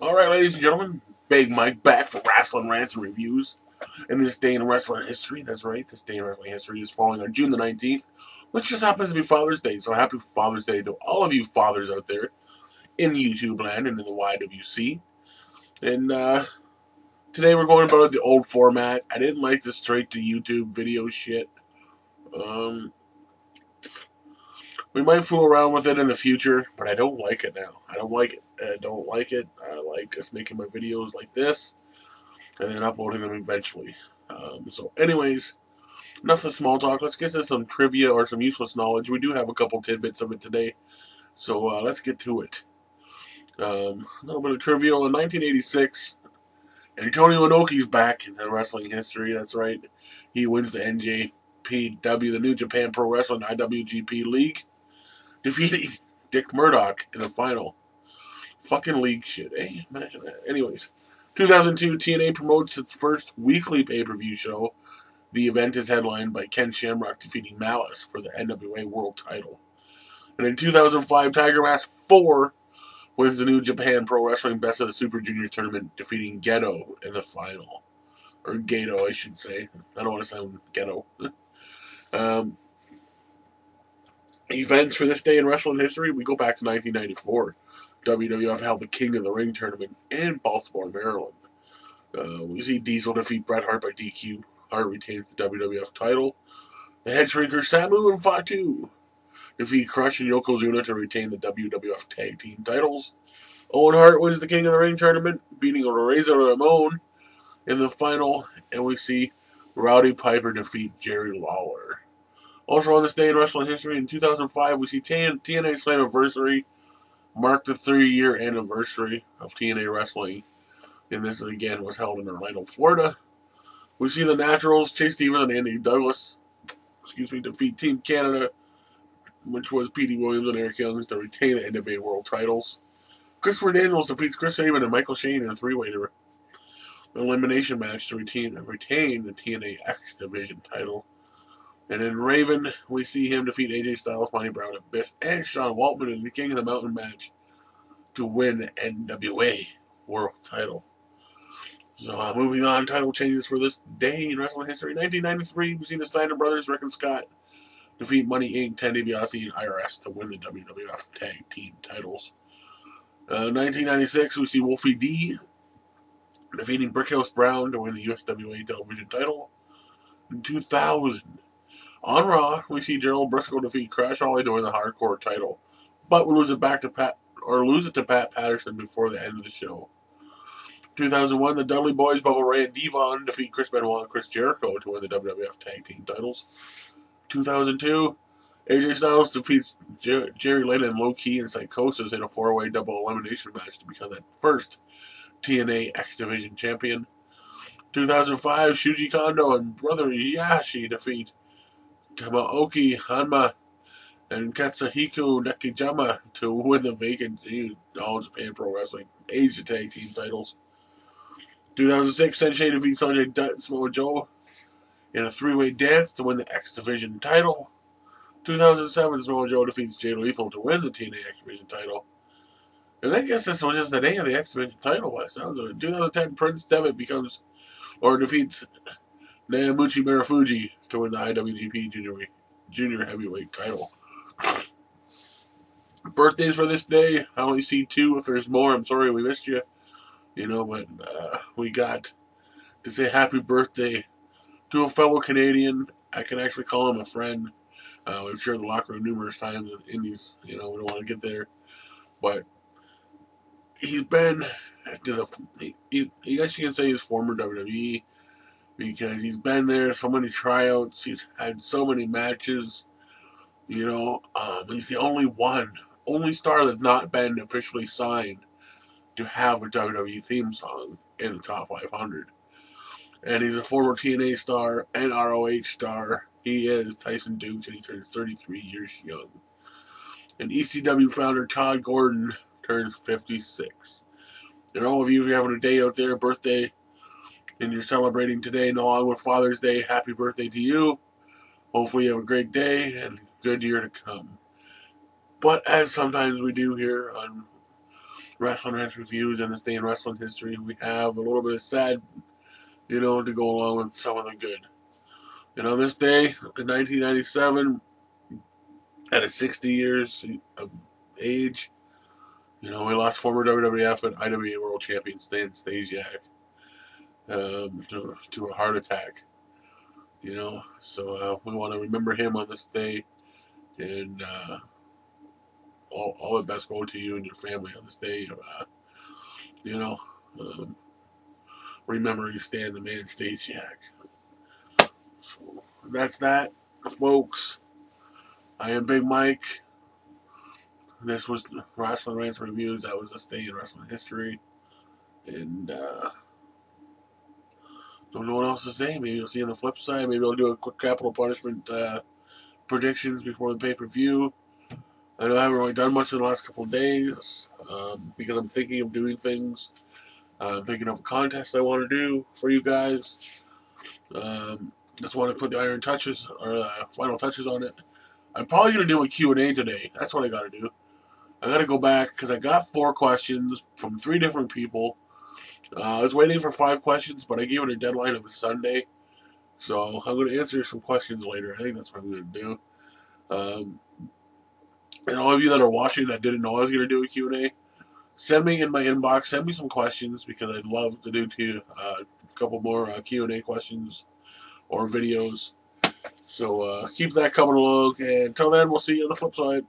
All right, ladies and gentlemen, Big Mike back for Wrestling Rants and Reviews. In this day in wrestling history, that's right, this day in wrestling history is falling on June the 19th, which just happens to be Father's Day. So happy Father's Day to all of you fathers out there in YouTube land and in the YWC. And uh, today we're going about the old format. I didn't like the straight to YouTube video shit. Um, we might fool around with it in the future, but I don't like it now. I don't like it. I don't like it. I like just making my videos like this and then uploading them eventually. Um, so, anyways, enough of small talk. Let's get to some trivia or some useless knowledge. We do have a couple tidbits of it today, so uh, let's get to it. Um, a little bit of trivia. In 1986, Antonio Inoki's back in the wrestling history. That's right. He wins the NJPW, the New Japan Pro Wrestling IWGP League, defeating Dick Murdoch in the final. Fucking league shit, eh? Imagine that. Anyways, 2002, TNA promotes its first weekly pay-per-view show. The event is headlined by Ken Shamrock defeating Malice for the NWA World Title. And in 2005, Tiger Mask 4 wins the New Japan Pro Wrestling Best of the Super Juniors tournament, defeating Ghetto in the final. Or Gato, I should say. I don't want to sound ghetto. um, events for this day in wrestling history, we go back to 1994. WWF held the King of the Ring tournament in Baltimore, Maryland. Uh, we see Diesel defeat Bret Hart by DQ. Hart retains the WWF title. The head shrinker Samu and Fatu defeat Crush and Yokozuna to retain the WWF Tag Team titles. Owen Hart wins the King of the Ring tournament, beating Razor Ramon in the final, and we see Roddy Piper defeat Jerry Lawler. Also on this day in wrestling history, in 2005, we see TNA's anniversary mark the three-year anniversary of TNA Wrestling. And this, again, was held in Orlando, Florida. We see the Naturals, Chase Stevens and Andy Douglas, excuse me, defeat Team Canada, which was Petey Williams and Eric Young, to retain the NWA World titles. Christopher Daniels defeats Chris Sabin and Michael Shane in a three-way elimination match to retain, retain the TNA X Division title. And in Raven, we see him defeat AJ Styles, Monty Brown, Abyss, and Sean Waltman in the King of the Mountain match to win the NWA World title. So uh, moving on, title changes for this day in wrestling history. 1993, we see the Steiner brothers, Rick and Scott, defeat Money Inc., Ted DiBiase, and IRS to win the WWF Tag Team titles. Uh, 1996, we see Wolfie D defeating Brickhouse Brown to win the USWA television title. In 2000, on Raw, we see Gerald Brisco defeat Crash Holly win the hardcore title, but lose it back to Pat or lose it to Pat Patterson before the end of the show. 2001, the Dudley Boys, Bubba Ray, and Devon defeat Chris Benoit and Chris Jericho to win the WWF Tag Team titles. 2002, AJ Styles defeats Jer Jerry Lynn and Low Ki and Psychosis in a four-way double elimination match to become that first TNA X Division champion. 2005, Shuji Kondo and Brother YASSHI defeat Tomoaki Honma and Katsuhiko Nakajima to win the vacant All Japan Pro Wrestling Asia Tag Team titles. 2006, Sensei defeats Sonjay Dutt and Samoa Joe in a three-way dance to win the X Division title. 2007, Samoa Joe defeats Jay Lethal to win the TNA X Division title. And I guess this was just the name of the X Division title. Sounds like 2010, Prince Devitt becomes or defeats Naomichi Marufuji to win the IWGP Junior, Junior Heavyweight title. Birthdays for this day, I only see two. If there's more, I'm sorry we missed you. You know, but uh, we got to say happy birthday to a fellow Canadian. I can actually call him a friend. Uh, we've shared the locker room numerous times with Indies. You know, we don't want to get there. But he's been to the, he, he, I guess you can say he's former WWE because he's been there, so many tryouts, he's had so many matches. You know, um, he's the only one, only star that's not been officially signed to have a WWE theme song in the top 500. And he's a former TNA star and ROH star. He is Tyson Dux, and he turns 33 years young. And ECW founder Todd Gordon turns 56. And all of you, you're having a day out there, birthday, and you're celebrating today and along with Father's Day, happy birthday to you. Hopefully you have a great day and good year to come. But as sometimes we do here on wrestling rants reviews and this day in wrestling history. We have a little bit of sad, you know, to go along with some of the good. And on this day in 1997, at 60 years of age, you know, we lost former WWF and IWA World Champion Stan Stasiak um, to, to a heart attack. You know, so uh, we want to remember him on this day, and uh, all, all the best go to you and your family on this day. Uh, you know, um, remembering Stan the Man Stasiak. So that's that, folks. I am Big Mike. This was Wrestling Rants Reviews. That was a day in wrestling history. And, uh, don't know what else to say. Maybe you'll see on the flip side. Maybe I'll do a quick capital punishment uh, predictions before the pay per view. I know I haven't really done much in the last couple of days um, because I'm thinking of doing things. Uh, I'm thinking of a contest I want to do for you guys. Um, just want to put the iron touches or uh, final touches on it. I'm probably going to do a Q&A today. That's what I got to do. I got to go back because I got four questions from three different people. Uh, I was waiting for five questions, but I gave it a deadline of Sunday. So I'm going to answer some questions later. I think that's what I'm going to do. Um, and all of you that are watching that didn't know I was going to do a Q&A, send me in my inbox, send me some questions because I'd love to do to, uh, a couple more uh, Q&A questions or videos. So uh, keep that coming along. And until then, we'll see you on the flip side.